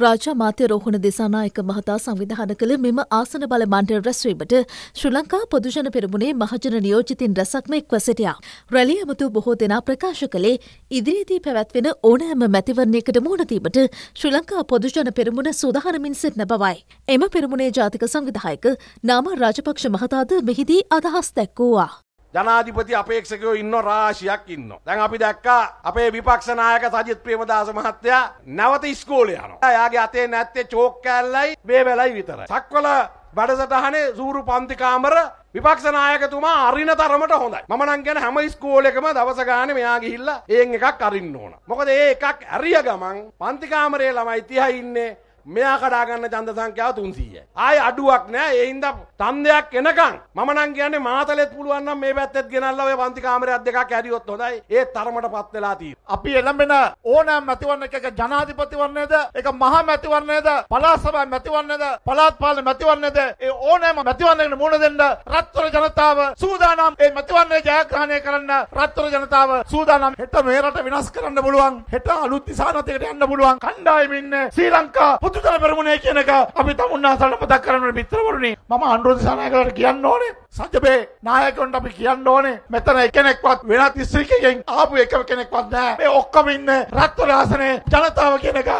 රාජ මාත්‍ය රෝහණ දෙසානායක මහතා සංවිධාන කළ මෙම ආසන බල මණ්ඩල රැස්වීමට ශ්‍රී ලංකා පොදුජන පෙරමුණේ මහජන නියෝජිතින් රැසක්ම එක්ව සිටියා. රැලිය ඇමතු බොහෝ දෙනා ප්‍රකාශ කළේ ඉදිරියේදී පැවැත්වෙන ඕනෑම මැතිවරණයකට මුහුණදීමට ශ්‍රී ලංකා පොදුජන පෙරමුණ සූදානමින් සිටින බවයි. එම පෙරමුණේ ජාතික සංවිධායක නාම රාජපක්ෂ මහතාද මෙහිදී අදහස් දැක්වූවා. ජනාධිපති අපේක්ෂකයෝ ඉන්න රාශියක් ඉන්න. දැන් අපි දැක්කා අපේ විපක්ෂ නායක සජිත් ප්‍රේමදාස මහත්තයා නැවත ඉස්කෝලේ යනවා. එයාගේ අතේ නැත්තේ චෝක් කෑල්ලයි බේබැලයි විතරයි. සක්වල වැඩසටහනේ සූරු පන්ති කාමර විපක්ෂ නායකතුමා අරින තරමට හොඳයි. මම නම් කියන හැම ඉස්කෝලේකම දවස ගානේ මෙයා ගිහිල්ලා ඒන් එකක් අරින්න ඕන. මොකද ඒ එකක් ඇරිය ගමන් පන්ති කාමරේ ළමයි 30 ඉන්නේ මෙයා කඩාගන්න චන්ද සංඛ්‍යාව 300යි. ආයේ අඩුවක් නෑ. ඒ හින්දා තන්දයක් එනකන් මම නම් කියන්නේ මාතලෙත් පුළුවන් නම් මේ පැත්තෙත් ගෙනල්ලා ඔය පන්ති කාමරයක් දෙකක් ඇරියොත් හොඳයි. ඒ තරමටපත් වෙලා තියෙනවා. අපි එළඹෙන ඕනෑම මැතිවරණයක එක ජනාධිපතිවරණයද එක මහා මැතිවරණයද පළාත් සභා මැතිවරණයද පළාත් පාලන මැතිවරණයද ඒ ඕනෑම මැතිවරණයකට මුහුණ දෙන්න රත්තර ජනතාව සූදානම් ඒ මැතිවරණය ජයග්‍රහණය කරන්න රත්තර ජනතාව සූදානම් හෙට මේ රට විනාශ කරන්න පුළුවන් හෙට අලුත් දිසානතයකට යන්න පුළුවන් කණ්ඩායම ඉන්නේ ශ්‍රී ලංකා පුදුතල පෙරමුණේ කියන එක අපි තමුන්නාසලට මතක් කරන්න මිත්‍රවරුනි මම අනුරෝධ සනායකලට කියන්න ඕනේ සජබේ නායකවන්ට අපි කියන්න ඕනේ මෙතන එකෙනෙක්වත් වෙනත් දිස්ත්‍රික්කයකින් ආපු එකම කෙනෙක්වත් නෑ මේ ඔක්කොම ඉන්නේ රත්වල ආසනේ ජනතාව කියන එක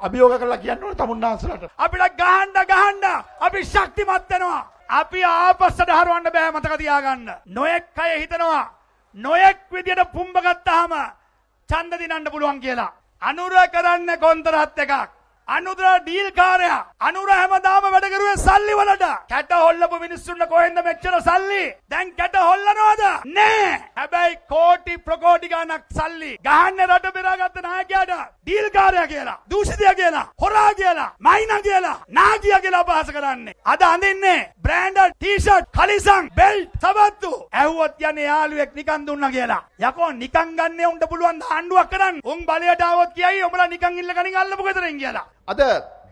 අභියෝග කරලා කියන්න ඕනේ තමුන්නාසලට අපිට ගහන්න ගහන්න අපි ශක්තිමත් වෙනවා. අපි ආපස්සට හරවන්න බෑ මතක තියාගන්න. නොයෙක් අය හිතනවා නොයෙක් විදියට පුම්බ ගත්තාම ඡන්ද දිනන්න පුළුවන් කියලා. අනුර කරන්න කොන්තරත් එකක්. අනුර ඩීල් කාරයා. අනුර හැමදාම වැඩ කරුවේ සල්ලි වලට. කැට හොල්ලපු මිනිස්සුන්ට කොහෙන්ද මෙච්චර සල්ලි? දැන් කැට හොල්ලනවද? නෑ. හැබැයි කෝටි ප්‍රකෝටි ගාණක් සල්ලි ගහන්නේ රට බෙදාගත්ත නායකයාට ඩීල් කාරයා කියලා දූෂිතයා කියලා හොරා කියලා මයිනා කියලා නාගියා කියලා අපහාස කරන්නේ. අද අඳින්නේ බ්‍රෑන්ඩඩ් ටී-ෂර්ට් කලිසම් බෙල්ට් සබත්තු. ඇහුවොත් යන්නේ යාළුවෙක් නිකන් දුන්නා කියලා. යකෝ නිකන් ගන්නේ උන්ට පුළුවන් ආණ්ඩුවක් කරන්න? උන් බලයට ආවොත් කියයි උඹලා නිකන් ඉල්ල ගනින් අල්ලපු ගෙදරින් කියලා. අද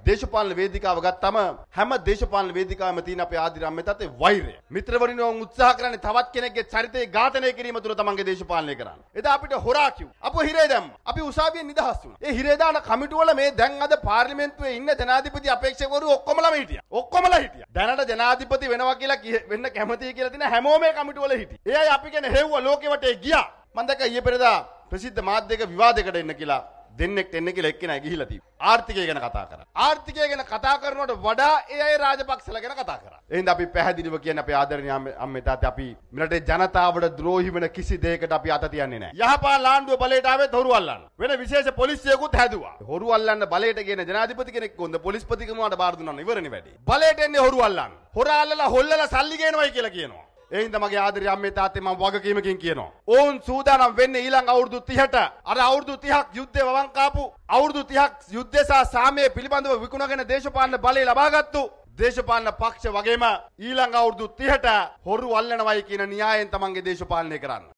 දේශපාලන වේදිකාව ගත්තම හැම දේශපාලන වේදිකාවම තියෙන අපේ ආදිරම් මෙතත් වෛරය. මිත්‍රවරින් ඔවුන් උත්සාහ කරන්නේ තවත් කෙනෙක්ගේ චරිතය ඝාතනය කිරීම තුළ තමන්ගේ දේශපාලනය කරන්න. එදා අපිට හොරා කිව්. අපව හිරේ දැම්ම. අපි උසාවියෙන් නිදහස් වුණා. ඒ හිරේ දාන කමිටු වල මේ දැන් අද පාර්ලිමේන්තුවේ ඉන්න ජනාධිපති අපේක්ෂකවරු ඔක්කොමලම හිටියා. ඔක්කොමලා හිටියා. දැනට ජනාධිපති වෙනවා කියලා වෙන්න කැමතියි කියලා තියෙන හැමෝම මේ කමිටු වල හිටියේ. ඒ අය අපි කියන හෙව්ව ලෝකෙ වටේ ගියා. මම දැක්ක ඊයේ පෙරදා ප්‍රසිද්ධ මාධ්‍යයක විවාදයකට එන්න කියලා දෙන්නෙක් එන්න කියලා එක්කෙනා ගිහිලා තිබ්බා. ආර්ථිකය ගැන කතා කරා. ආර්ථිකය ගැන කතා කරනවට වඩා ඒ අය රාජපක්ෂලා ගැන කතා කරා. එහෙනම් අපි පැහැදිලිව කියන්නේ අපේ ආදරණීය අම්මේ තාත්තේ අපි මෙරටේ ජනතාවට ද්‍රෝහි වෙන කිසි දෙයකට අපි අත තියන්නේ නැහැ. යහපා ලාණ්ඩුව බලයට ආවෙත් හොරු අල්ලන්න. වෙන විශේෂ පොලිසියකුත් හැදුවා. හොරු අල්ලන්න බලයට ගෙන ජනාධිපති කෙනෙක් කොන්ද පොලිස්පතිකමාට බාර දුන්නා ඉවරනේ වැඩි. බලයට එන්නේ හොරු අල්ලන්න. හොරා අල්ලලා හොල්ලලා සල්ලි ගේනවයි කියලා කියනවා. එහින්ද මගේ ආදරේ අම්මේ තාත්තේ මම වගකීමකින් කියනවා. ඔවුන් සූදානම් වෙන්නේ ඊළඟ අවුරුදු 30ට අර අවුරුදු 30ක් යුද්ධේ වවන් කාපු අවුරුදු 30ක් යුද්ධය සහ සාමය පිළිබඳව විකුණගෙන දේශපාලන බලය ලබාගත්තු දේශපාලන පක්ෂ වගේම ඊළඟ අවුරුදු 30ට හොරු අල්ලනවයි කියන න්‍යායෙන් තමන්ගේ දේශපාලනය කරන්න.